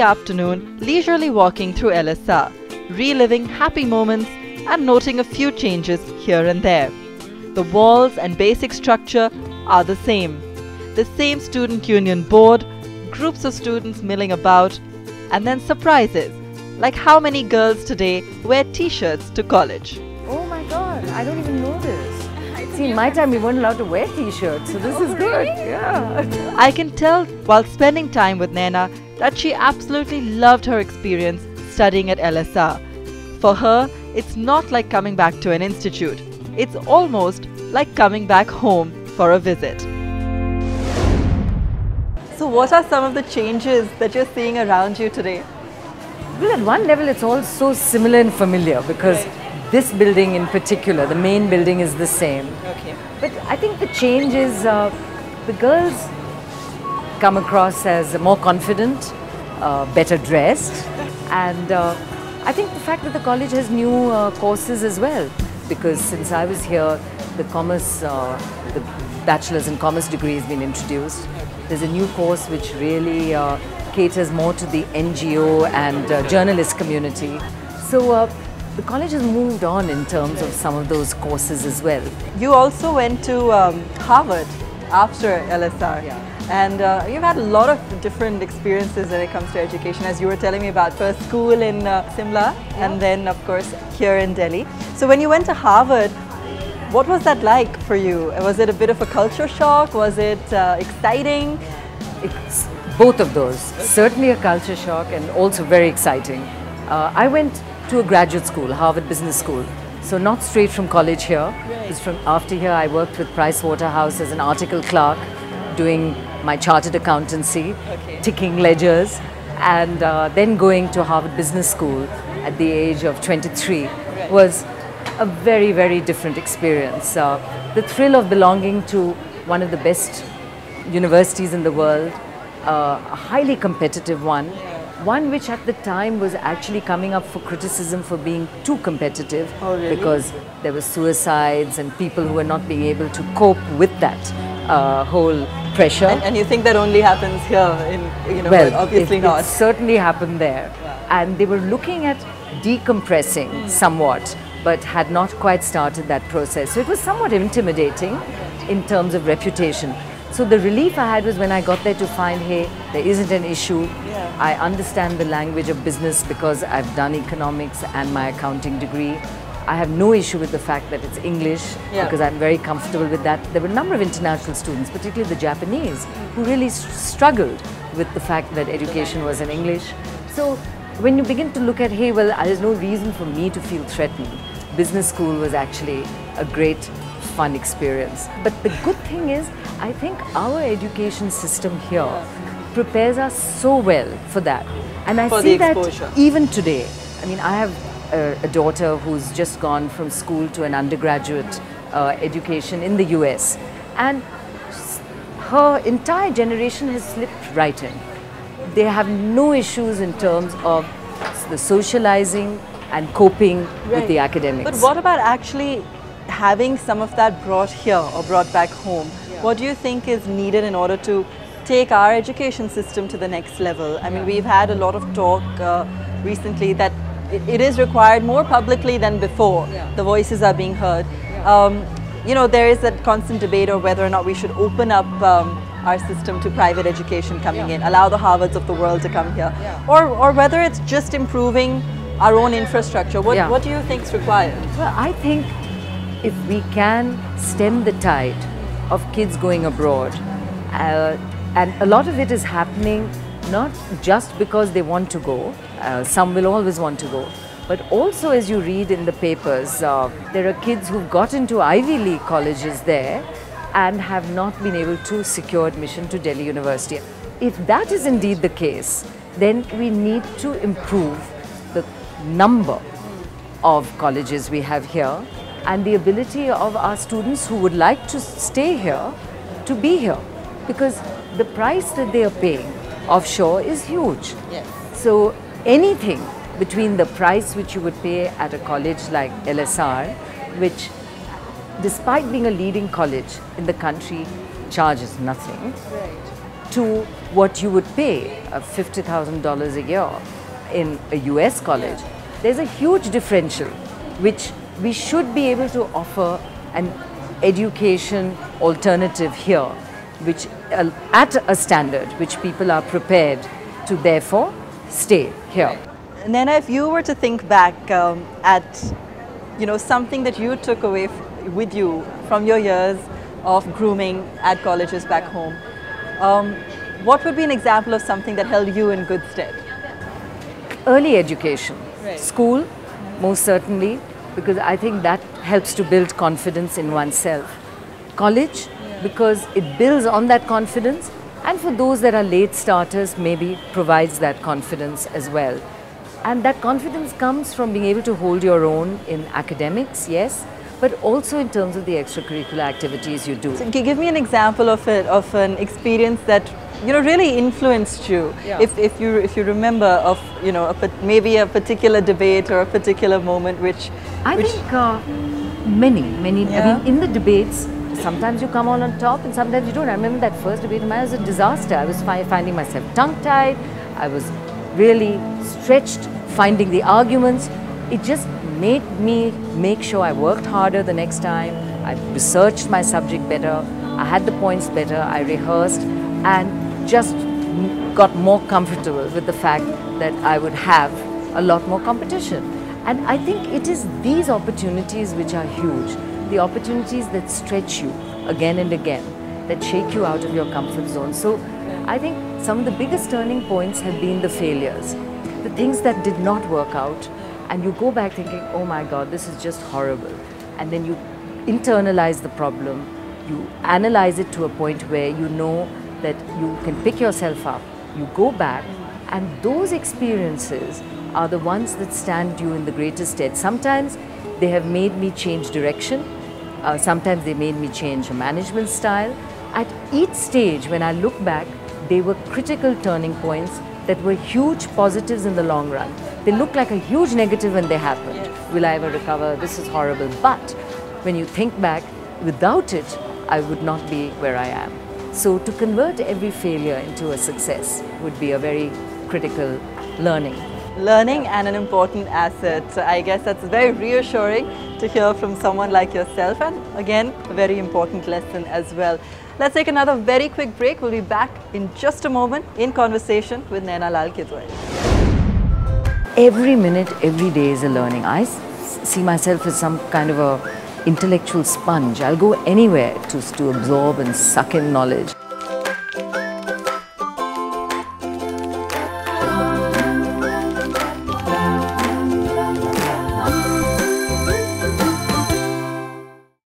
the afternoon leisurely walking through LSR, reliving happy moments and noting a few changes here and there. The walls and basic structure are the same. The same student union board, groups of students milling about, and then surprises, like how many girls today wear t shirts to college. Oh my god, I don't even know this. See, in my time we weren't allowed to wear t-shirts, so this is oh, good. Yeah. I can tell while spending time with Naina that she absolutely loved her experience studying at LSR. For her, it's not like coming back to an institute. It's almost like coming back home for a visit. So what are some of the changes that you're seeing around you today? Well, at one level it's all so similar and familiar because this building in particular, the main building is the same. Okay. But I think the change is uh, the girls come across as more confident, uh, better dressed, and uh, I think the fact that the college has new uh, courses as well, because since I was here, the commerce, uh, the bachelor's in commerce degree has been introduced. There's a new course which really uh, caters more to the NGO and uh, journalist community. So uh, the college has moved on in terms of some of those courses as well. You also went to um, Harvard after LSR. Yeah. And uh, you've had a lot of different experiences when it comes to education, as you were telling me about first school in uh, Simla and then, of course, here in Delhi. So, when you went to Harvard, what was that like for you? Was it a bit of a culture shock? Was it uh, exciting? It's both of those. Certainly a culture shock and also very exciting. Uh, I went to a graduate school, Harvard Business School. So not straight from college here. It's from after here I worked with Price Waterhouse as an article clerk, doing my chartered accountancy, Okay. ticking ledgers, and uh, then going to Harvard Business School at the age of 23 was a very, very different experience. Uh, the thrill of belonging to one of the best universities in the world, uh, a highly competitive one, one which at the time was actually coming up for criticism for being too competitive Oh, really? because there were suicides and people who were not being able to cope with that uh, whole pressure. And, and you think that only happens here in, you know, well, obviously it, not. It certainly happened there. And they were looking at decompressing hmm. somewhat, but had not quite started that process. So it was somewhat intimidating in terms of reputation. So the relief I had was when I got there to find, hey, there isn't an issue. Yeah. I understand the language of business because I've done economics and my accounting degree. I have no issue with the fact that it's English Yeah. because I'm very comfortable with that. There were a number of international students, particularly the Japanese, who really s- struggled with the fact that education was in English. So when you begin to look at, hey, well, there's no reason for me to feel threatened. Business school was actually a great, fun experience. But the good thing is, I think our education system here prepares us so well for that. And I For see that even today. I mean, I have a, a daughter who's just gone from school to an undergraduate uh, education in the US, and her entire generation has slipped right in. They have no issues in terms of the socializing and coping with the academics. But what about actually having some of that brought here or brought back home? What do you think is needed in order to take our education system to the next level? I mean, we've had a lot of talk uh, recently that it, is required more publicly than before. Yeah. The voices are being heard. Um, you know, there is that constant debate of whether or not we should open up um, our system to private education coming in, allow the Harvards of the world to come here, Yeah. or, or whether it's just improving our own infrastructure. What, Yeah. what do you think is required? Well, I think if we can stem the tide of kids going abroad, uh, and a lot of it is happening not just because they want to go, uh, some will always want to go, but also as you read in the papers, uh, there are kids who've got into Ivy League colleges there and have not been able to secure admission to Delhi University. If that is indeed the case, then we need to improve the number of colleges we have here and the ability of our students who would like to stay here to be here because the price that they are paying offshore is huge. Yes. So anything between the price which you would pay at a college like LSR, which despite being a leading college in the country charges nothing, right. to what you would pay uh, $50,000 a year in a US college, there's a huge differential which we should be able to offer an education alternative here which uh, at a standard which people are prepared to therefore stay here. Naina, if you were to think back um, at you know something that you took away with you from your years of grooming at colleges back home, um, what would be an example of something that held you in good stead? Early education, Right. school, most certainly, because I think that helps to build confidence in oneself. College, because it builds on that confidence, and for those that are late starters, maybe provides that confidence as well. And that confidence comes from being able to hold your own in academics, yes, but also in terms of the extracurricular activities you do. So, give me an example of it, of an experience that you know really influenced you. Yeah. If, if you if you remember of you know a, maybe a particular debate or a particular moment which I which think uh, many, many. I mean, in the debates, sometimes you come on on top and sometimes you don't. I remember that first debate of mine was a disaster. I was fi- finding myself tongue-tied. I was really stretched, finding the arguments. It just made me make sure I worked harder the next time. I researched my subject better. I had the points better. I rehearsed and just got more comfortable with the fact that I would have a lot more competition. And I think it is these opportunities which are huge, the opportunities that stretch you again and again, that shake you out of your comfort zone. So I think some of the biggest turning points have been the failures, the things that did not work out. And you go back thinking, oh my God, this is just horrible. And then you internalize the problem, you analyze it to a point where you know that you can pick yourself up, you go back, and those experiences are the ones that stand you in the greatest stead. Sometimes they have made me change direction, uh, sometimes they made me change a management style. At each stage, when I look back, they were critical turning points that were huge positives in the long run. They look like a huge negative when they happened. Will I ever recover? This is horrible. But when you think back, without it, I would not be where I am. So to convert every failure into a success would be a very critical learning. learning and an important asset. I guess that's very reassuring to hear from someone like yourself and again a very important lesson as well. Let's take another very quick break. We'll be back in just a moment in conversation with Naina Lal Kidwai. Every minute, every day is a learning. I see myself as some kind of a intellectual sponge. I'll go anywhere to, to absorb and suck in knowledge.